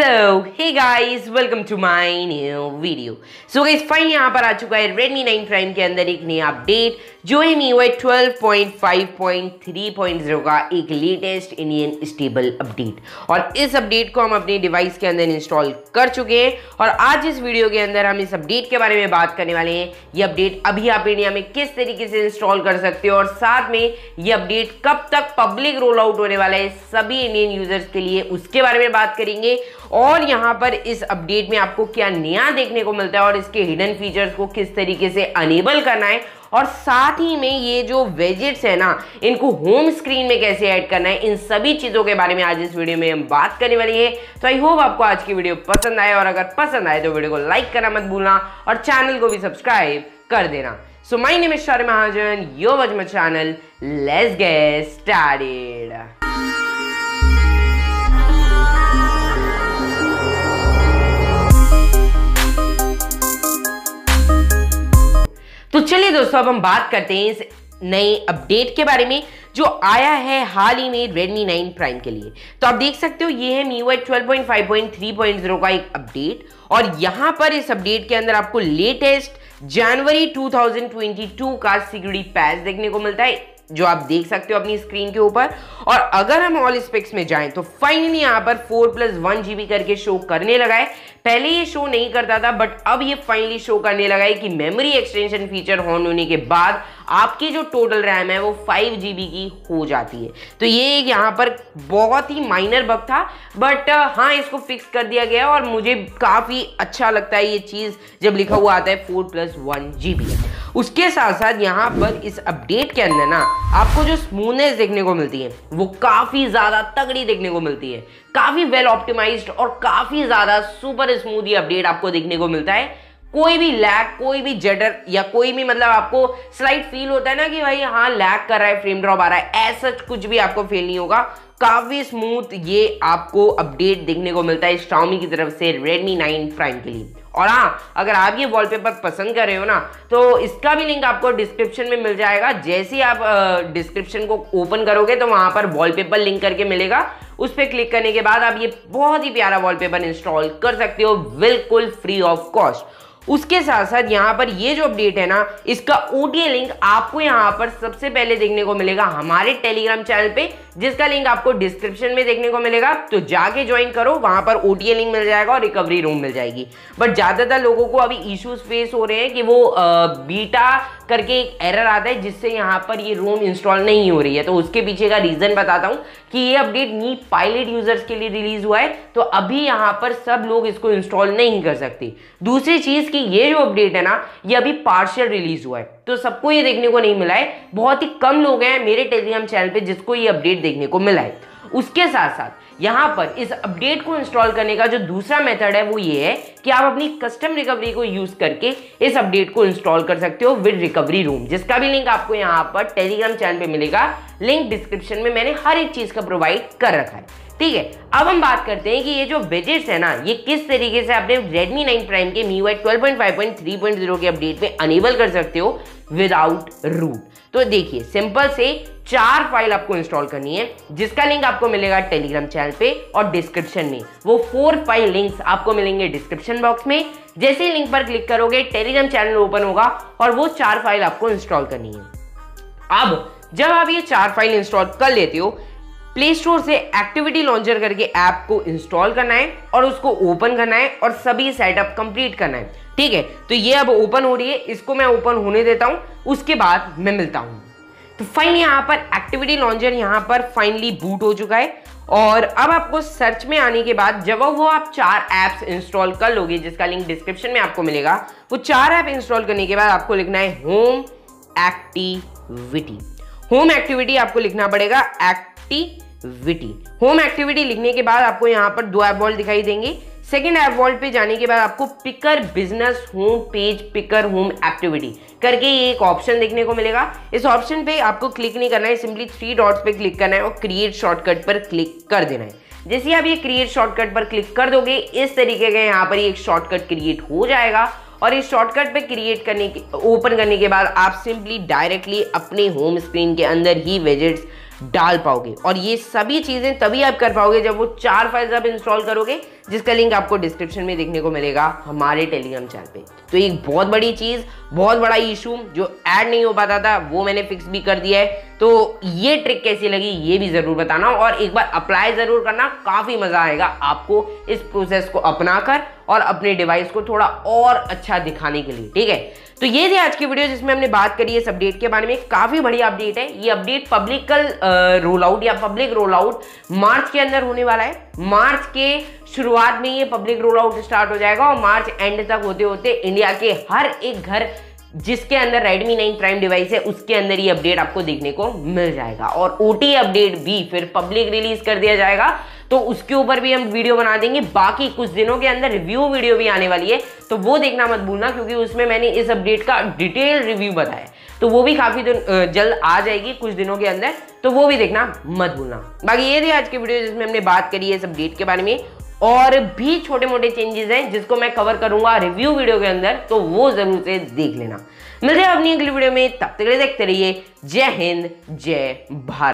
So, hey guys, welcome to my new video. So guys, finally यहाँ पर आ चुका है Redmi 9 Prime के अंदर एक नया अपडेट जो है MIUI 12.5.3.0 का एक लेटेस्ट इंडियन स्टेबल अपडेट और इस अपडेट को हम अपने डिवाइस के अंदर इंस्टॉल कर चुके हैं और आज इस वीडियो के अंदर हम इस अपडेट के बारे में बात करने वाले हैं। ये अपडेट अभी आप इंडिया में किस तरीके से इंस्टॉल कर सकते हो और साथ में ये अपडेट कब तक पब्लिक रोल आउट होने वाला है सभी इंडियन यूज़र्स के लिए उसके बारे में बात करेंगे। और यहाँ पर इस अपडेट में आपको क्या नया देखने को मिलता है और इसके हिडन फीचर्स को किस तरीके से अनेबल करना है और साथ ही में ये जो वेजेट्स है ना, इनको होम स्क्रीन में कैसे ऐड करना है, इन सभी चीज़ों के बारे में आज इस वीडियो में हम बात करने वाली है। तो आई होप आपको आज की वीडियो पसंद आए और अगर पसंद आए तो वीडियो को लाइक करना मत भूलना और चैनल को भी सब्सक्राइब कर देना। सो माई नेम इज़ महाजन यो वज चैनल स्टार्टेड दोस्तों अब हम बात करते हैं इस नए अपडेट के बारे में, जो आया है हाल ही में Redmi 9 Prime के लिए। तो आप देख सकते हो, ये है MIUI 12.5.3.0 का एक अपडेट और यहाँ पर इस अपडेट के अंदर आपको लेटेस्ट जनवरी 2022 का सिक्योरिटी पैच देखने को मिलता है। जो आप देख सकते हो अपनी स्क्रीन के ऊपर। और अगर हम ऑल स्पेक्स में जाएँ तो फाइनली यहाँ पर फोर प्लस वन जीबी करके शो करने लगा है। पहले ये शो नहीं करता था बट अब ये फाइनली शो करने लगा है कि मेमोरी एक्सटेंशन फीचर ऑन होने के बाद आपकी जो टोटल रैम है, वो फाइव जीबी की हो जाती है। तो ये एक यहाँ पर बहुत ही माइनर बग था बट हाँ इसको फिक्स कर दिया गया और मुझे काफ़ी अच्छा लगता है ये चीज़ जब लिखा हुआ आता है फोर प्लस वन जी उसके साथ साथ यहाँ पर इस अपडेट के अंदर ना, आपको जो स्मूथनेस देखने को मिलती है, वो काफ़ी ज़्यादा तगड़ी देखने को मिलती है। काफ़ी वेल ऑप्टिमाइज्ड और काफ़ी ज़्यादा सुपर स्मूथ ये अपडेट आपको देखने को मिलता है। कोई भी लैग कोई भी जडर या कोई भी मतलब आपको स्लाइड फील होता है ना कि भाई हाँ लैग कर रहा है फ्रेम ड्रॉप आ रहा है, ऐसा कुछ भी आपको फील नहीं होगा। काफ़ी स्मूथ ये आपको अपडेट देखने को मिलता है Xiaomi की तरफ़ से Redmi 9 Prime के लिए। और हाँ अगर आप ये वॉलपेपर पसंद कर रहे हो ना तो इसका भी लिंक आपको डिस्क्रिप्शन में मिल जाएगा। जैसे ही आप डिस्क्रिप्शन को ओपन करोगे तो वहाँ पर वॉलपेपर लिंक करके मिलेगा। उस पर क्लिक करने के बाद आप ये बहुत ही प्यारा वॉलपेपर इंस्टॉल कर सकते हो, बिल्कुल फ्री ऑफ़ कॉस्ट उसके साथ साथ यहाँ पर ये जो अपडेट है ना, इसका ओटीए लिंक आपको यहाँ पर सबसे पहले देखने को मिलेगा हमारे टेलीग्राम चैनल पे, जिसका लिंक आपको डिस्क्रिप्शन में देखने को मिलेगा। तो जाके ज्वाइन करो, वहाँ पर ओटीए लिंक मिल जाएगा और रिकवरी रूम मिल जाएगी। बट ज़्यादातर लोगों को अभी इश्यूज़ फेस हो रहे हैं कि वो बीटा करके एक एरर आता है, जिससे यहाँ पर ये रोम इंस्टॉल नहीं हो रही है। तो उसके पीछे का रीजन बताता हूँ कि ये अपडेट नी पायलट यूज़र्स के लिए रिलीज़ हुआ है। तो अभी यहाँ पर सब लोग इसको इंस्टॉल नहीं कर सकते। दूसरी चीज़ की ये जो अपडेट है ना, ये अभी पार्शल रिलीज़ हुआ है। तो सबको ये देखने को नहीं मिला है। बहुत ही कम लोग हैं मेरे टेलीग्राम चैनल पर जिसको ये अपडेट देखने को मिला है। उसके साथ साथ यहाँ पर इस अपडेट को इंस्टॉल करने का जो दूसरा मेथड है वो ये है कि आप अपनी कस्टम रिकवरी को यूज़ करके इस अपडेट को इंस्टॉल कर सकते हो विद रिकवरी रूम जिसका भी लिंक आपको यहाँ पर टेलीग्राम चैनल पे मिलेगा। लिंक डिस्क्रिप्शन में मैंने हर एक चीज़ का प्रोवाइड कर रखा है। ठीक है, अब हम बात करते हैं कि ये जो वेजेट्स है ना, ये किस तरीके से अपने Redmi 9 Prime के MIUI 12.5.3.0 के अपडेट में अनेबल कर सकते हो विदाउट रूट तो देखिए सिंपल से चार फ़ाइल आपको इंस्टॉल करनी है, जिसका लिंक आपको मिलेगा टेलीग्राम चैनल पे और डिस्क्रिप्शन में। वो फोर फ़ाइल लिंक्स आपको मिलेंगे डिस्क्रिप्शन बॉक्स में। जैसे ही लिंक पर क्लिक करोगे, टेलीग्राम चैनल ओपन होगा और वो चार फ़ाइल आपको इंस्टॉल करनी है। अब, जब आप ये चार फ़ाइल इंस्टॉल कर लेते हो, प्ले स्टोर से एक्टिविटी लॉन्चर करके ऐप को इंस्टॉल करना है और उसको ओपन करना है और सभी सेटअप कंप्लीट करना है। ठीक है तो ये अब ओपन हो रही है, इसको मैं ओपन होने देता हूँ, उसके बाद मैं मिलता हूँ। तो फाइनली यहाँ पर एक्टिविटी लॉन्चर यहाँ पर फाइनली बूट हो चुका है। और अब आपको सर्च में आने के बाद जब वो आप चार ऐप्स इंस्टॉल कर लोगे, जिसका लिंक डिस्क्रिप्शन में आपको मिलेगा, वो चार ऐप इंस्टॉल करने के बाद आपको लिखना है होम एक्टिविटी होम एक्टिविटी आपको लिखना पड़ेगा एक्टिविटी होम एक्टिविटी लिखने के बाद आपको यहाँ पर दो ऐप बॉल दिखाई देंगे। सेकेंड ऐप वॉल्ट पे जाने के बाद आपको picker business home page picker home activity करके ये एक ऑप्शन देखने को मिलेगा। इस ऑप्शन पे आपको क्लिक नहीं करना है सिंपली थ्री डॉट्स पे क्लिक करना है और क्रिएट शॉर्टकट पर क्लिक कर देना है। जैसे आप ये क्रिएट शॉर्टकट पर क्लिक कर दोगे, इस तरीके का यहाँ पर एक शॉर्टकट क्रिएट हो जाएगा और इस शॉर्टकट पे क्रिएट करने के ओपन करने के बाद आप सिंपली डायरेक्टली अपने होम स्क्रीन के अंदर ही वेजेट्स डाल पाओगे। और ये सभी चीज़ें तभी आप कर पाओगे जब वो चार फाइल्स आप इंस्टॉल करोगे जिसका लिंक आपको डिस्क्रिप्शन में देखने को मिलेगा हमारे टेलीग्राम चैनल पे। तो एक बहुत बड़ी चीज़, बहुत बड़ा इशू जो ऐड नहीं हो पाता था, वो मैंने फिक्स भी कर दिया है। तो ये ट्रिक कैसी लगी, ये भी ज़रूर बताना और एक बार अप्लाई ज़रूर करना, काफ़ी मज़ा आएगा आपको इस प्रोसेस को अपनाकर और अपने डिवाइस को थोड़ा और अच्छा दिखाने के लिए, ठीक है? तो ये थी आज की वीडियो जिसमें हमने बात करी इस अपडेट के बारे में। काफ़ी बड़ी अपडेट है। ये अपडेट पब्लिकल रोल आउट या पब्लिक रोल आउट मार्च के अंदर होने वाला है। मार्च के शुरुआत में ये पब्लिक रोल आउट स्टार्ट हो जाएगा और मार्च एंड तक होते होते इंडिया के हर एक घर जिसके अंदर Redmi 9 प्राइम डिवाइस है, उसके अंदर ये अपडेट आपको देखने को मिल जाएगा। और ओटी अपडेट भी फिर पब्लिक रिलीज़ कर दिया जाएगा। तो उसके ऊपर भी हम वीडियो बना देंगे। बाकी कुछ दिनों के अंदर रिव्यू वीडियो भी आने वाली है। तो वो देखना मत भूलना, क्योंकि उसमें मैंने इस अपडेट का डिटेल रिव्यू बताया तो वो भी काफ़ी दिन जल्द आ जाएगी कुछ दिनों के अंदर तो वो भी देखना मत भूलना। बाकी ये थी आज की वीडियो जिसमें हमने बात करी है सब डेट के बारे में, और भी छोटे मोटे चेंजेस हैं जिसको मैं कवर करूँगा रिव्यू वीडियो के अंदर तो वो ज़रूर से देख लेना। मिलते हैं अपनी अगली वीडियो में, तब तक देखते रहिए। जय हिंद, जय भारत।